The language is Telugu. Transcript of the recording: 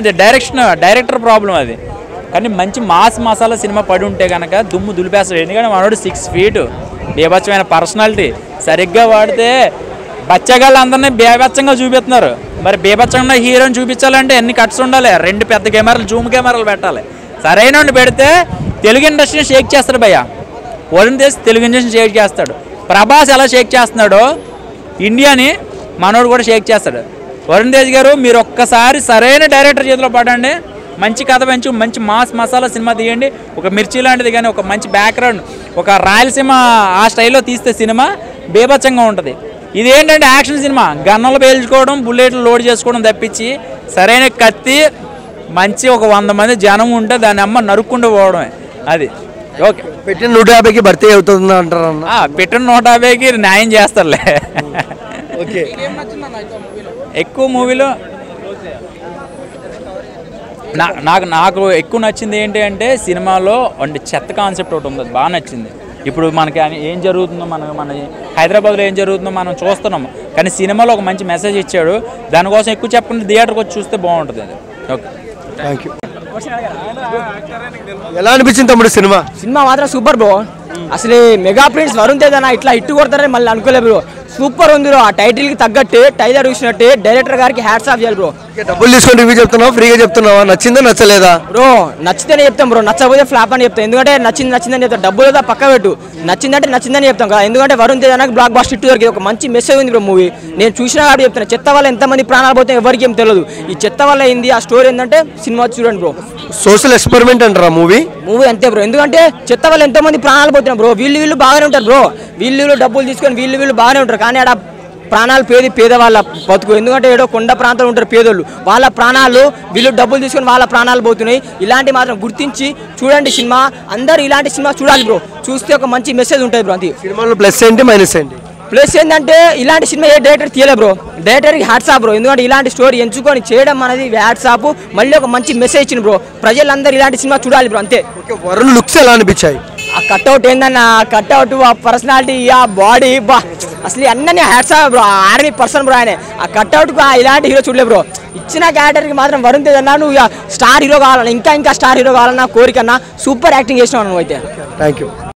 అది డైరెక్షన్ డైరెక్టర్ ప్రాబ్లం అది. కానీ మంచి మాస్ మసాలా సినిమా పడి ఉంటే కనుక దుమ్ము దులిపేస్తాడు. ఎందుకంటే మనోడు సిక్స్ ఫీట్ బీభత్సమైన పర్సనాలిటీ సరిగ్గా వాడితే బచ్చగాళ్ళు అందరినీ బీభత్సంగా చూపిస్తున్నారు. మరి బీభత్సంగా హీరోని చూపించాలంటే ఎన్ని కట్స్ ఉండాలి? రెండు పెద్ద కెమెరాలు జూమ్ కెమెరాలు పెట్టాలి. సరైన పెడితే తెలుగు ఇండస్ట్రీని షేక్ చేస్తాడు భయ్య. వరుణ్ తేజ్ తెలుగు ఇండస్ట్రీని షేక్ చేస్తాడు. ప్రభాస్ ఎలా షేక్ చేస్తున్నాడో ఇండియాని మనోడు కూడా షేక్ చేస్తాడు. వరుణ్ తేజ్ గారు మీరు ఒక్కసారి సరైన డైరెక్టర్ చేతిలో పడండి. మంచి కథ మంచి మంచి మాస్ మసాలా సినిమా తీయండి. ఒక మిర్చి లాంటిది కానీ ఒక మంచి బ్యాక్గ్రౌండ్ ఒక రాయలసీమ ఆ స్టైల్లో తీస్తే సినిమా బీభత్సంగా ఉంటుంది. ఇది ఏంటంటే యాక్షన్ సినిమా? గన్నలు పేల్చుకోవడం బుల్లెట్లు లోడ్ చేసుకోవడం తప్పించి సరైన కత్తి మంచి ఒక వంద మంది జనం ఉంటే దాని అమ్మ నరుక్కుంటూ పోవడమే. అది. ఓకే. పెట్టిన నూట యాభైకి భర్తీ అవుతుంది అంటారు పెట్టిన నూట యాభైకి న్యాయం చేస్తారులే. ఓకే. ఎక్కువ మూవీలో నా నాకు నాకు ఎక్కువ నచ్చింది ఏంటి అంటే సినిమాలో అంటే చెత్త కాన్సెప్ట్ ఒకటి ఉంది. బాగా నచ్చింది. ఇప్పుడు మనకి ఏం జరుగుతుందో మన మన హైదరాబాద్లో ఏం జరుగుతుందో మనం చూస్తున్నాం కానీ సినిమాలో ఒక మంచి మెసేజ్ ఇచ్చాడు. దానికోసం ఎక్కువ చెప్పకుండా థియేటర్కి వచ్చి చూస్తే బాగుంటుంది అది. ఓకే. థ్యాంక్ యూ ఎలా అనిపించింది తమ్ముడు సినిమా? సినిమా మాత్రం సూపర్ బ్రో. అసలు మెగా ప్రిన్స్ వరుణ్ తేజ్ అన్న ఇట్లా ఇట్టు కొడతారని మళ్ళీ అనుకోలేదు బ్రో. సూపర్ ఉంది బ్రో. ఆ టైటిల్కి తగ్గట్టు టైలర్ చూసినట్టే డైరెక్టర్ గారికి హ్యాట్స్ ఆఫ్ చేయాలి బ్రో. డబ్బులు తీసుకొని రివ్యూ చెప్తున్నావా? ఫ్రీగా చెప్తున్నావా? నచ్చిందా నచ్చలేదా? బ్రో నచ్చితేనే చెప్తాం బ్రో. నచ్చకపోతే ఫ్లాప్ అని చెప్తాం. ఎందుకంటే నచ్చింది నచ్చిందని చెప్తాం. డబ్బులు ఏదో పక్క పెట్టు. నచ్చిందంటే నచ్చిందని చెప్తాం కదా. ఎందుకంటే వరుణ్ తేజ్ అన్నకి బ్లాక్ హిట్ దొరికింది. ఒక మంచి మెసేజ్ ఉంది బ్రో మూవీ నేను చూసినా కాబట్టి చెప్తాను చెత్త వల్ల ఎంతమంది ప్రాణాలు పోతే ఎవరికి ఏం తెలియదు ఈ చెత్త వల్ల ఏంది? ఆ స్టోరీ ఏంటంటే సినిమా చూడండి బ్రో. సోషల్ ఎక్స్పెరిమెంట్ అంటారా మూవీ మూవీ అంతే బ్రో. ఎందుకంటే చెత్త వల్ల ఎంతో మంది ప్రాణాలు పోతున్నారు బ్రో. వీళ్ళు వీళ్ళు బాగానే ఉంటారు బ్రో. వీళ్ళు వీళ్ళు డబ్బులు తీసుకొని వీళ్ళు వీళ్ళు బాగానే ఉంటారు. కానీ ఆడ ప్రాణాలు పేది పేదవాళ్ళ బతుకు. ఎందుకంటే ఏడో కొండ ప్రాంతాలు ఉంటారు పేదోళ్ళు. వాళ్ళ ప్రాణాలు వీళ్ళు డబ్బులు తీసుకొని వాళ్ళ ప్రాణాలు పోతున్నాయి. ఇలాంటి మాత్రం గుర్తించి చూడండి సినిమా. అందరూ ఇలాంటి సినిమా చూడాలి బ్రో. చూస్తే ఒక మంచి మెసేజ్ ఉంటుంది బ్రో అంతే. సినిమాలో ప్లస్ ఏంటి మైనస్ ఏంటి? ప్లస్ ఏంటంటే ఇలాంటి సినిమా ఏ డైరెక్టర్ తీయలే బ్రో. డైరెక్టర్కి హ్యాట్సాప్ బ్రో. ఎందుకంటే ఇలాంటి స్టోరీ ఎంచుకొని చేయడం అనేది హ్యాట్సాప్ మళ్ళీ ఒక మంచి మెసేజ్ ఇచ్చింది బ్రో. ప్రజలందరూ ఇలాంటి సినిమా చూడాలి బ్రో అంతే. వరుణ్ లుక్స్ ఎలా అనిపించాయి? కట్అవుట్ ఏందన్న? ఆ కట్అవుట్ ఆ పర్సనాలిటీ ఆ బాడీ బా. అసలు అన్నీ hats bro army person bro ఆయన. ఆ కట్అవుట్ ఇలాంటి హీరో చూడలే బ్రో ఇచ్చిన క్యారెక్టర్కి మాత్రం వరుణ్ తేజ్ అన్నా నువ్వు స్టార్ హీరో కావాలన్నా ఇంకా ఇంకా స్టార్ హీరో కావాలన్నా కోరికన్నా సూపర్ యాక్టింగ్ చేసినావు నువ్వు అయితే థ్యాంక్ యూ